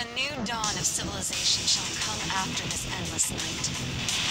A new dawn of civilization shall come after this endless night.